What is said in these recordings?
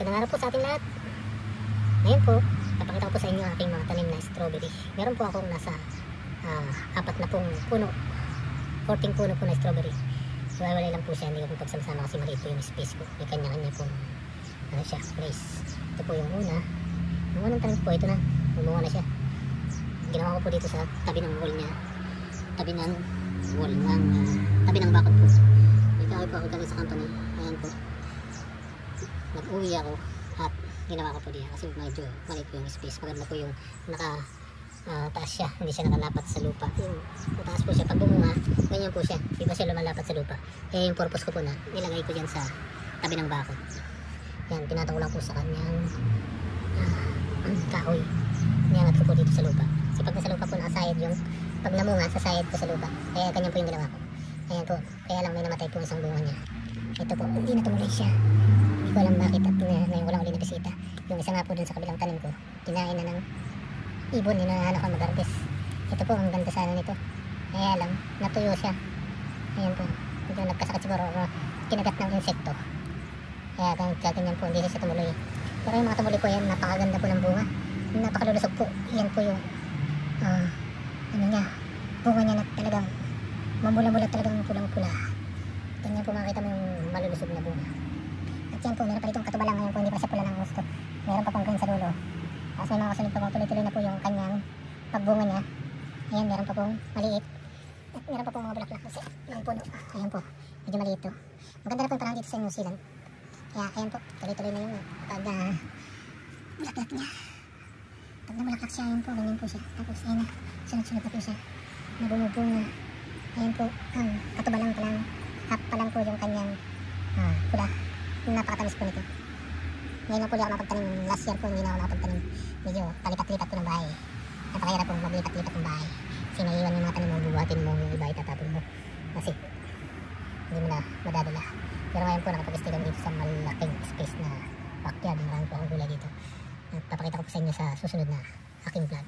Magandang araw po sa ating lahat. Ngayon po, papakita ko po sa inyo ang aking mga tanim na strawberry. Meron po akong nasa ah, apat na pong puno. 14 puno po na strawberry. Iwawalay lang po siya, hindi ko po kasi maliit po yung space po. May kanya-kanya pong ano siya, place. Ito po yung una. Yung unang tanim po, ito na. Bumunga na siya. Ginawa ko po dito sa tabi ng wall niya. Tabi ng wall ng ah, tabi ng bakod po. Ikaw po ako galing sa company. Ayan po nag-uwi ako at ginawa ko po diyan kasi medyo maliit po yung space. Maganda po yung naka ah, taas siya. Hindi siya nakalapat sa lupa. Yung mataas po siya. Pag bumunga ganyan po siya. Hindi pa siya lumalapat sa lupa? Eh yung purpose ko po na nilagay ko dyan sa tabi ng bakod yan pinatong ko lang po sa kanyang ah, kahoy. Niyangat ko po dito sa lupa. Kasi pag nasa lupa po nakasayad yung pag namunga sasayad po sa lupa. Kaya ganyan po yung ginawa ko. Ayan po. Kaya lang may namatay po isang bunga niya. Ito po. Hindi na tumuloy siya hindi ko alam bakit at na, ngayon ko lang uli na bisita. Yung isa nga po dun sa kabilang tanim ko, kinain na ng ibon, hinahanap ko mag-harvest. Ito po, ang ganda sana nito. Kaya lang, natuyo siya. Ayan po, medyo nagkasakit siguro o kinagat ng insekto. Kaya gan- kaya ganyan po, hindi siya tumuloy. Pero yung mga tumuloy po yan, napakaganda po ng bunga. Napakalulusog po. Yan po yung, ah, ano niya, bunga niya na talagang mamula-mula talagang pulang-pula. Ganyan po makita mo yung malulusog na bunga. At yan po, meron pa ditong katubalang ngayon po, hindi pa siya pula ng gusto. Meron pa pong green sa dulo. Tapos may mga kasunod pa po, tuloy-tuloy na po yung kanyang pagbunga niya. Ayan, meron pa pong maliit. At meron pa pong mga bulaklak kasi yung puno. Ayan po, medyo maliit to. Maganda na po yung parang dito sa New Zealand. Kaya ayan po, tuloy-tuloy na yung pag uh, bulaklak niya. Pag namulaklak siya, ayan po, ganyan po siya. Tapos ayan na, sunod-sunod na po siya. Na bumubunga. Ayan po, ang katubalang pa lang. Half pa lang po yung kanyang ah, pula napakatamis po nito. Ngayon po ako mapagtanim. Last year po hindi na ako nakapagtanim. Medyo palipat-lipat po ng bahay. Napakahirap po maglipat-lipat ng bahay. Kasi naiiwan yung mga tanim mo, bubuhatin mo, yung iba itatapon mo. Kasi hindi mo na madadala. Pero ngayon po nakapag-stay kami dito sa malaking space na backyard. Marami po akong gulay dito. Papakita ko po sa inyo sa susunod na aking vlog.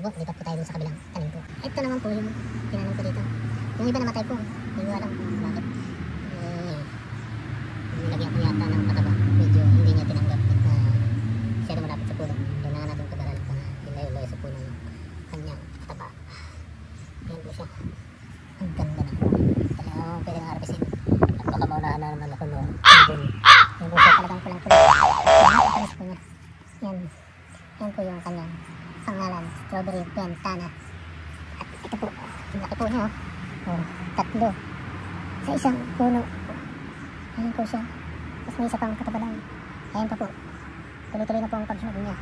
Ito po, lipat po tayo sa kabilang tanim po. Ito naman po yung tinanim ko dito. Yung iba namatay po. Hindi ko alam bakit. Yata ng pataba. Medyo hindi niya tinanggap at uh, siya na malapit sa puno. Nga natin pag-aralan pa na ilayo-layo sa puno yung kanyang pataba. Yan po siya. Ang ganda na. Talagang pwede nga harvestin. At baka maunahan na naman ako no. Yan Yan po siya talagang kulang-kulang. Napakatamis po. Yan. Yan po yung kanyang pangalan. Strawberry Ventana. At ito po. Ang laki po niya oh. Oh, tatlo. Sa isang puno. Ayan po siya. Tapos may isa pang katabalan. Ayan pa po. Tuloy-tuloy na po ang pagsunod niya.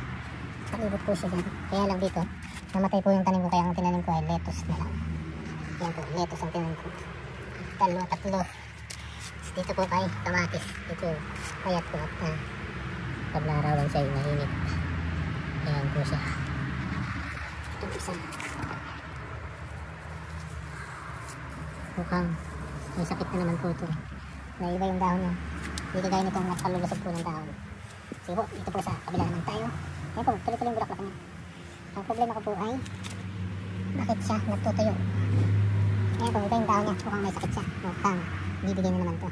Palibot po siya dyan. Kaya lang dito, namatay po yung tanim ko. Kaya ang tinanim ko ay lettuce na lang. Ayan po, lettuce ang tinanim ko. Dalawa, tatlo. Dito po kay kamatis. Ito, payat po at uh, pag naarawan siya ay mainit. Ayan po siya. Ito isa. Mukhang may sakit na naman po ito. Naiba yung dahon niya. Hindi kagaya nitong nakalulusog po ng dahon. Sige po, dito po sa kabila naman tayo. Ayan po, tuloy-tuloy yung bulaklak niya. Ang problema ko po ay bakit siya nagtutuyo. Ayan po, iba yung dahon niya. Mukhang may sakit siya. Mukhang bibigyan na naman to.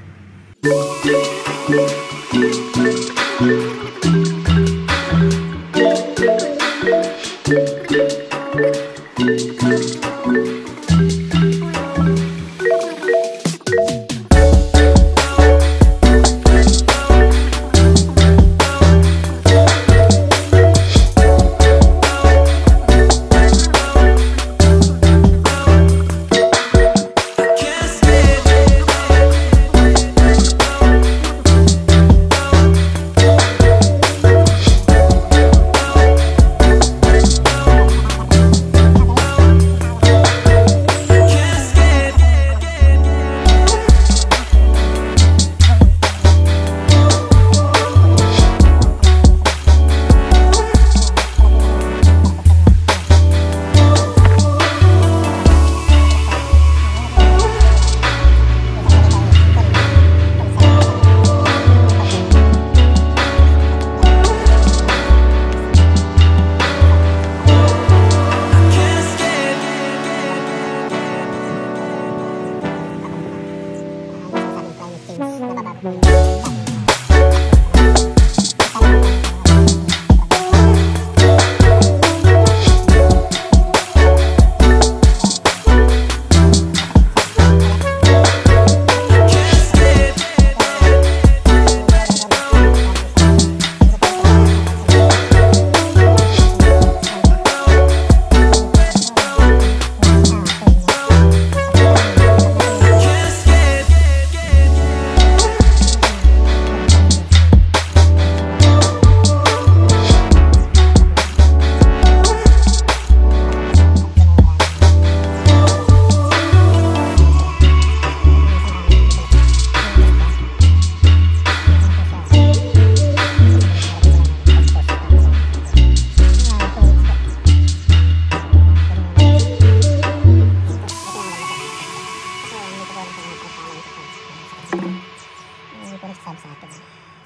nag-subscribe sa akin.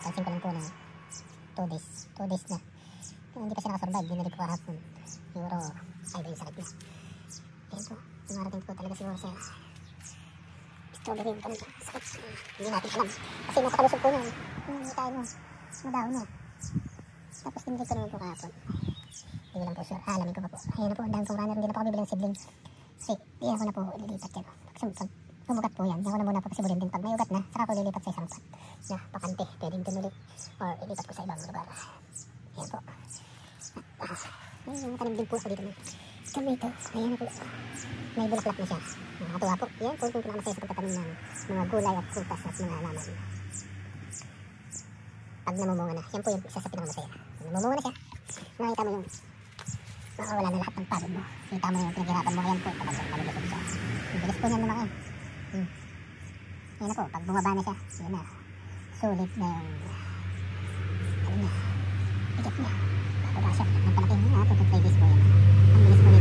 Pansin ko lang po na 2 days. 2 days na. Kung hindi pa siya nakasurvive, binalik ko kahapon. Siguro, ay ba yung sakit na. Ayan po, narating po talaga siguro sa strawberry. Ganun sakit. Hindi natin alam. Kasi nasa kalusog po nun. Hindi tayo nun. Madaon na. Tapos binalik ko naman po kahapon. Hindi ko lang po sure. Ah, alamin ko pa po. Ayan na po, ang dami kong runner. Hindi na po ako bibili ng siblings. Sweet. Iyan ko na po ililipat yan. Pagsampag pag umugat po yan, yan ko na muna papasibulin din. Pag may ugat na, saka ko lilipat sa isang pot na pakante. Pwedeng tumuli or ilipat ko sa ibang lugar. Ayan po. Ah, yung tanim din po ako dito. Tomato. Ayan po. May bulaklak na siya. Nakakatuwa po. Yan po yung pinakamasaya sa pagtatanim ng mga gulay at prutas at mga halaman. Pag namumunga na, yan po yung isa sa pinakamasaya. Namumunga na siya, nakita mo yung makawala na lahat ng pagod mo. Kita mo yung pinaghirapan mo. Ayan po, kapag malulusog siya. Ang bilis po niyan lumaki. Hmm. Ayan na po, pag bumaba na siya, yun na. Sulit na yung, ano niya, ikip niya. Bababa siya ng palaking, ah, 2 to 3 days po yan. Ang bilis po niya.